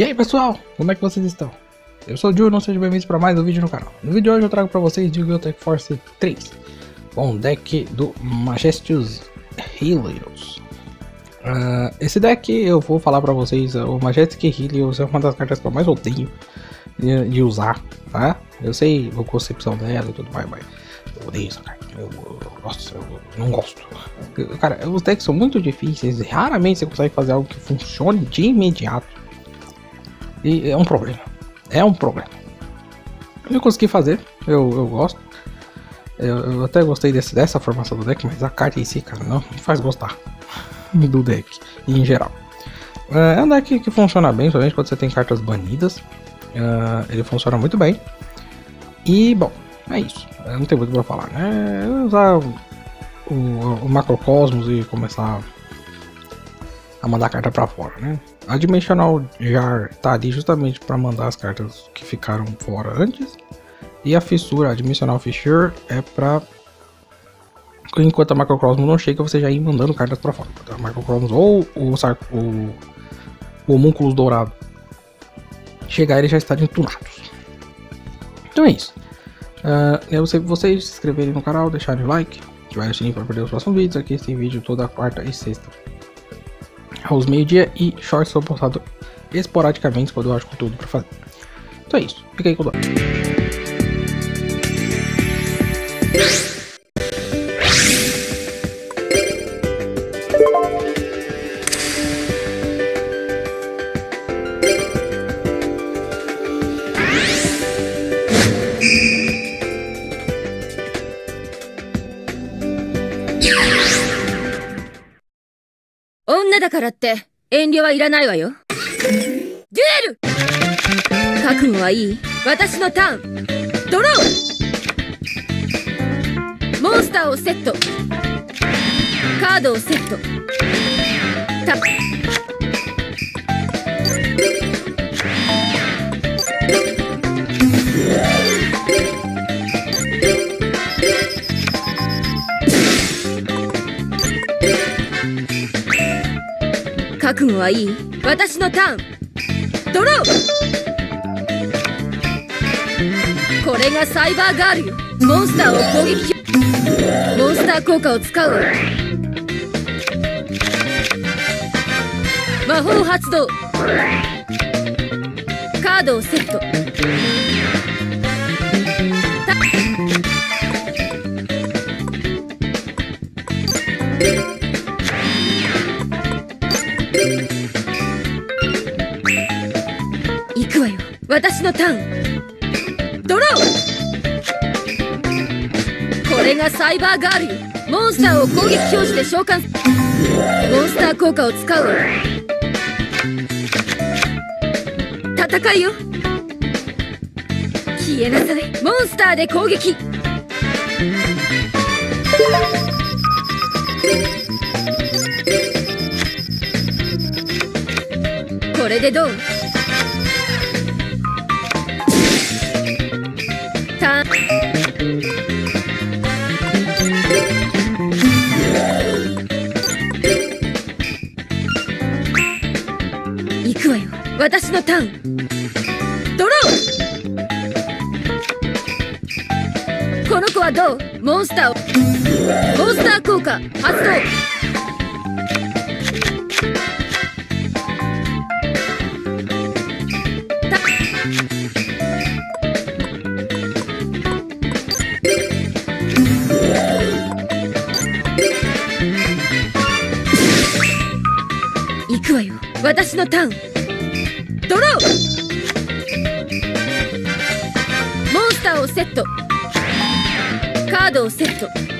E aí pessoal, como é que vocês estão? Eu sou o Ju, não sejam bem-vindos para mais um vídeo no canal. No vídeo de hoje eu trago para vocês de Tech Force 3, com o deck do Majestius Helios. Uh, esse deck eu vou falar para vocês, o Majestic Helios é uma das cartas que eu mais odeio de, de usar, tá? Eu sei a concepção dela e tudo mais, mas eu odeio essa carta. Eu, nossa, eu não gosto. Cara, os decks são muito difíceis, raramente você consegue fazer algo que funcione de imediato. E é um problema. É um problema. Eu consegui fazer, eu, eu gosto. Eu, eu até gostei desse, dessa formação do deck, mas a carta em si, cara, não me faz gostar do deck em geral. É, é um deck que funciona bem, somente quando você tem cartas banidas. Uh, ele funciona muito bem. E, bom, é isso. Não tem muito pra falar, né? Usar o, o, o Macrocosmos e começar a mandar a carta pra fora, né? A Dimensional Jar tá ali justamente para mandar as cartas que ficaram fora antes. E a fissura, a Dimensional Fissure, é para enquanto a Macrocosmos não chega, você já ir mandando cartas para fora. Então, a Macrocosmos ou o, o, o Homúnculos Dourado chegar, eles já estarem tunados. Então é isso. Uh, eu sei vocês se inscreverem no canal, deixarem o like, ativarem o sininho para perder os próximos vídeos. Aqui tem vídeo toda quarta e sexta aos meio-dia e shorts são postados esporadicamente quando eu acho conteúdo para fazer. Então é isso, fica aí com o Yeah! だからって遠慮はいらないわよ。デュエル！覚悟はいい。私のターン！ドロー！モンスターをセット。カードをセット。タッ覚悟はいい。私のターン。ドロー。これがサイバーガールよ。モンスターを攻撃。モンスター効果を使う。魔法発動。カードをセット。私のターン。ドローこれがサイバーガールよモンスターを攻撃表示で召喚モンスター効果を使うわ戦いよ。消えなさい。モンスターで攻撃。これでどう行くわよ。私のターン。ドロー。この子はどう？モンスターを。モンスター効果発動。のターン。ドロー。モンスターをセット。カードをセット。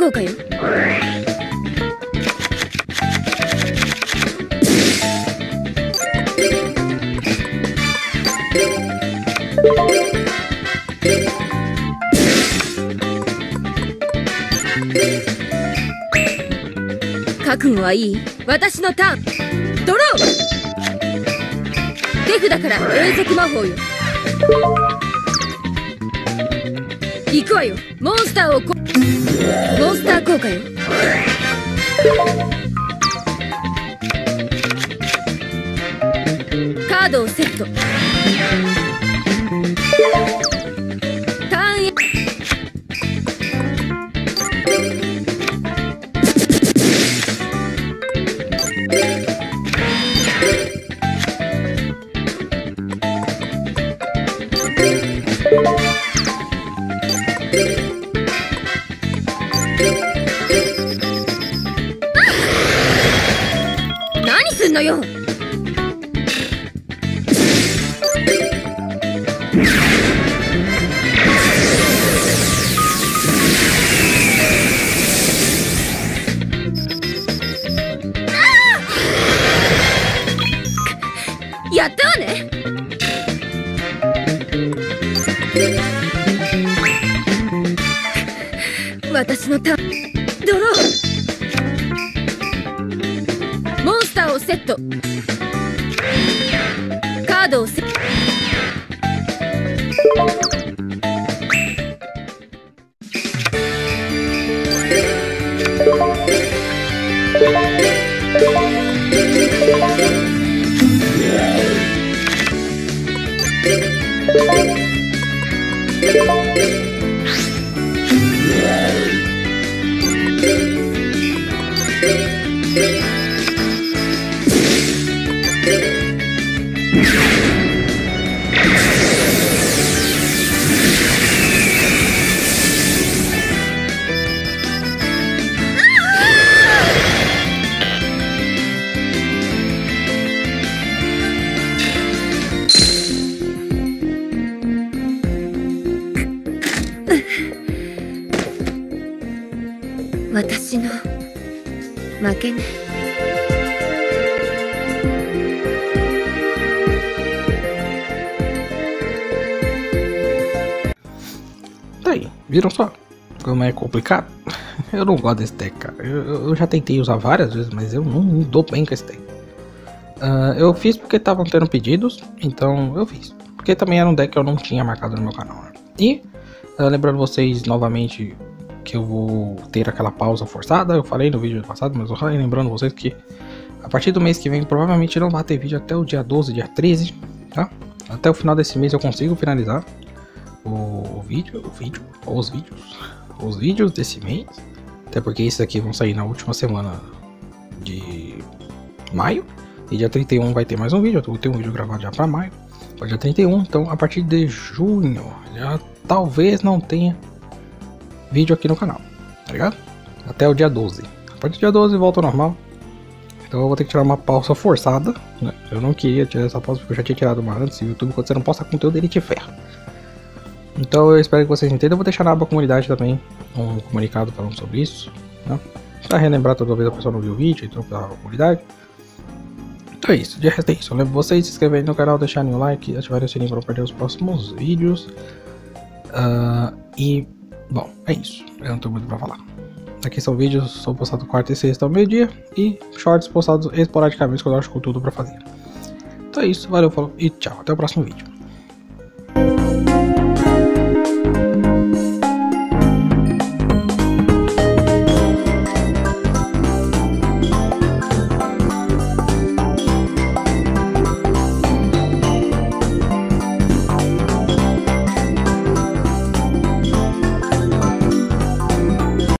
効果よ。覚悟はいい。私のターン。ドロー。手札から永続魔法よ。行くわよ。モンスターをこ हो गए 私のターンドロー。モンスターをセット。カードをセット。私の 負けねTá aí, viram só como é complicado? Eu não gosto desse deck, cara. Eu, eu- eu já tentei usar várias vezes, mas eu não, não dou bem com esse deck. Ah, eu fiz porque estavam tendo pedidos, então eu fiz. Porque também era um deck que eu não tinha marcado no meu canal. né? E, ah, lembrando vocês novamente que eu vou ter aquela pausa forçada. Eu falei no vídeo passado, mas eu falei lembrando vocês que a partir do mês que vem provavelmente não vai ter vídeo até o dia 12, dia 13, tá? Até o final desse mês eu consigo finalizar o, vídeo, o vídeo, os vídeos, os vídeos desse mês. Até porque esses aqui vão sair na última semana de maio. E dia 31 vai ter mais um vídeo. Eu tenho um vídeo gravado já para maio. Para dia 31. Então a partir de junho já talvez não tenha vídeo aqui no canal. Tá ligado? Até o dia 12. A partir do dia 12 volta ao normal. Então eu vou ter que tirar uma pausa forçada. Né? Eu não queria tirar essa pausa porque eu já tinha tirado uma antes. E o YouTube, quando você não posta conteúdo, ele te ferra. Então eu espero que vocês entendam. Eu vou deixar na aba comunidade também um comunicado falando sobre isso. Né? Pra relembrar toda vez a pessoa não viu o vídeo, então pela comunidade. Então é isso, de resto é isso. Eu lembro vocês se inscreverem no canal, deixarem o like, ativarem o sininho para não perder os próximos vídeos. Ah, e, bom, é isso. Eu não tenho muito pra falar. Aqui são vídeos, são postados quarta e sexta ao meio-dia. E shorts postados esporadicamente quando eu acho conteúdo pra fazer. Então é isso, valeu, falou e tchau. Até o próximo vídeo.